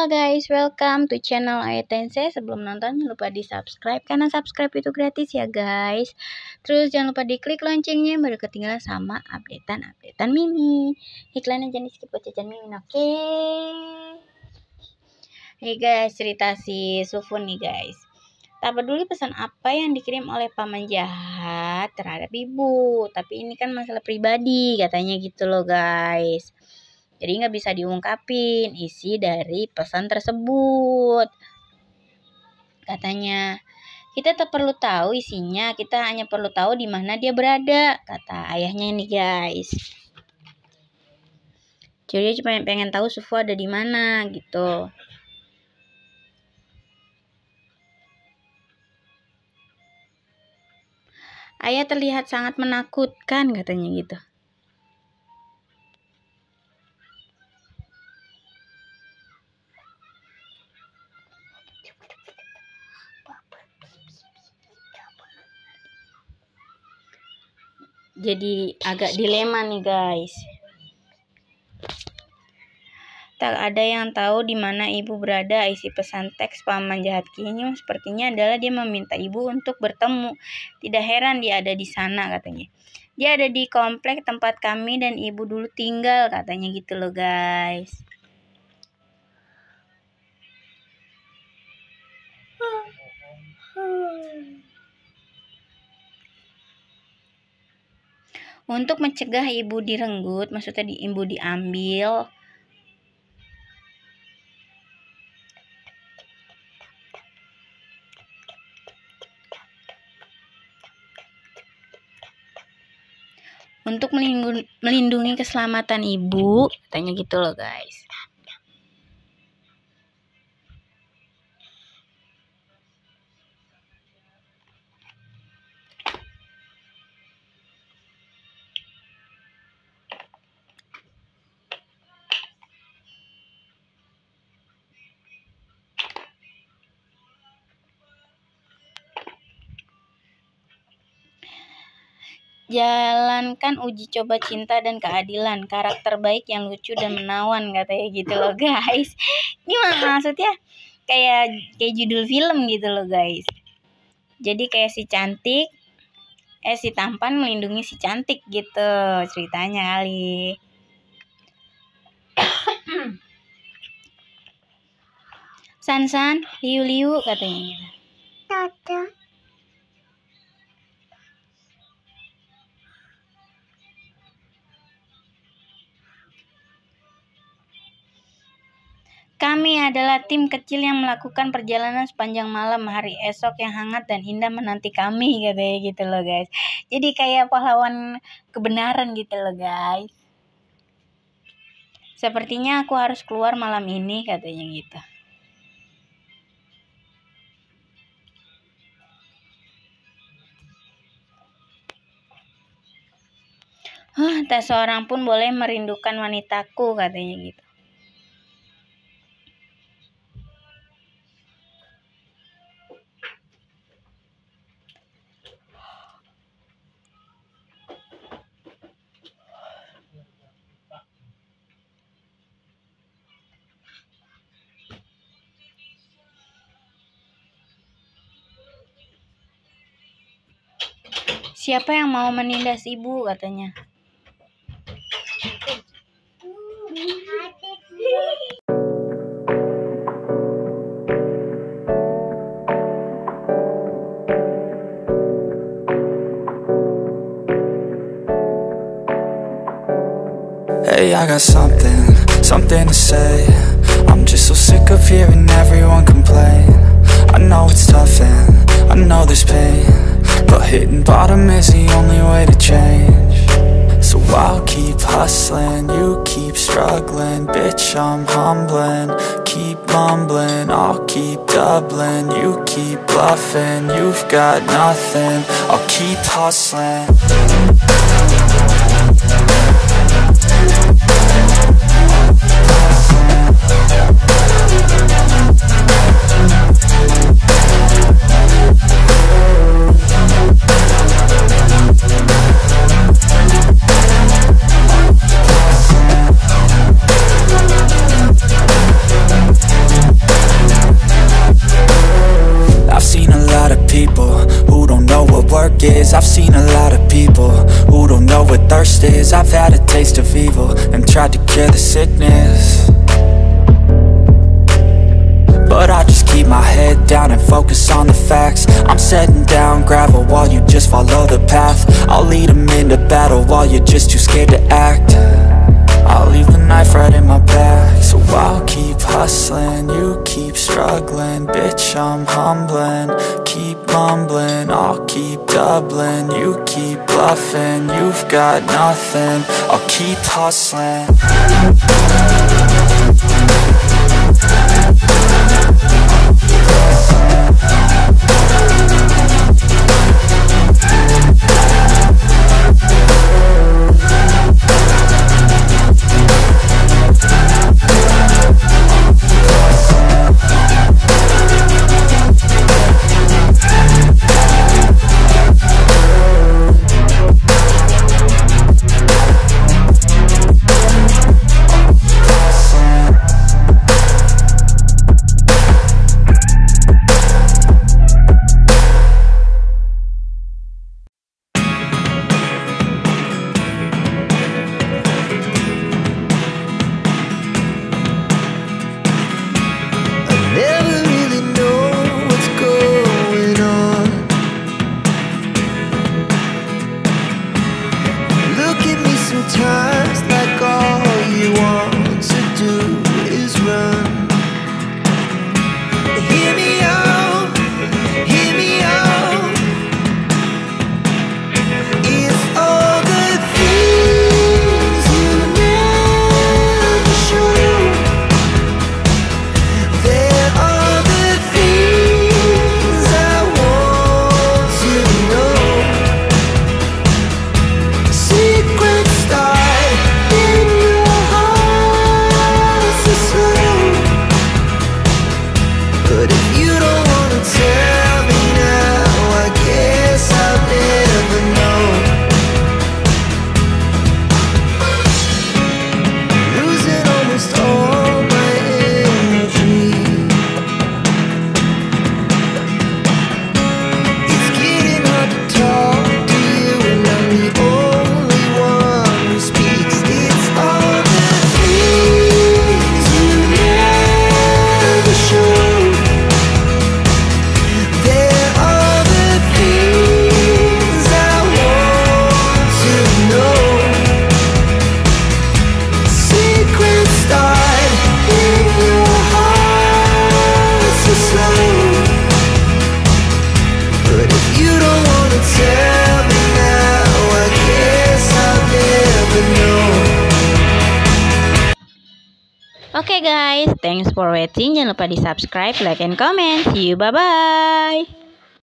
Halo guys, welcome to channel Ayotense. Sebelum nonton jangan lupa di subscribe karena subscribe itu gratis ya guys. Terus jangan lupa diklik loncengnya baru ketinggalan sama updatean-updatean Mimi. Iklannya jangan di skip buat jajan oke? Okay? Nih guys, cerita si Sufun nih guys. Tak peduli pesan apa yang dikirim oleh paman jahat terhadap ibu, tapi ini kan masalah pribadi katanya gitu loh guys. Jadi nggak bisa diungkapin isi dari pesan tersebut. Katanya, kita tak perlu tahu isinya, kita hanya perlu tahu di mana dia berada, kata ayahnya ini guys. Jadi dia cuma pengen tahu Sufu ada di mana gitu. Ayah terlihat sangat menakutkan katanya gitu. Jadi agak dilema nih guys. Tak ada yang tahu di mana ibu berada. Isi pesan teks paman jahat kini sepertinya adalah dia meminta ibu untuk bertemu. Tidak heran dia ada di sana katanya. Dia ada di komplek tempat kami dan ibu dulu tinggal katanya gitu loh guys. Untuk mencegah ibu direnggut, maksudnya di ibu diambil, untuk melindungi keselamatan ibu, katanya gitu loh guys. Jalankan uji coba cinta dan keadilan, karakter baik yang lucu dan menawan katanya gitu loh guys. Ini maksudnya kayak kayak judul film gitu loh guys. Jadi kayak si cantik eh si tampan melindungi si cantik gitu ceritanya kali. San San, liu liu katanya gitu. Kami adalah tim kecil yang melakukan perjalanan sepanjang malam hari esok yang hangat dan indah menanti kami katanya gitu loh guys. Jadi kayak pahlawan kebenaran gitu loh guys. Sepertinya aku harus keluar malam ini katanya gitu. Huh, tak seorang pun boleh merindukan wanitaku katanya gitu. Siapa yang mau menindas ibu katanya? Hey, I got something, something to say. I'm just so sick of hearing everyone complain. I know it's tough and I know there's pain but hitting bottom is the only way to change. So I'll keep hustling, you keep struggling. Bitch, I'm humbling, keep mumbling I'll keep doubling, you keep bluffing You've got nothing, I'll keep hustling what thirst is I've had a taste of evil And tried to cure the sickness. But I just keep my head down and focus on the facts. I'm setting down gravel while you just follow the path. I'll lead them into battle while you're just too scared to act. I'll leave the knife right in my back So I'll keep hustling, you keep struggling Bitch, I'm humbling, keep doubling, you keep bluffing You've got nothing, I'll keep hustling Oke guys, thanks for watching. Jangan lupa di subscribe, like, and comment. See you, bye-bye.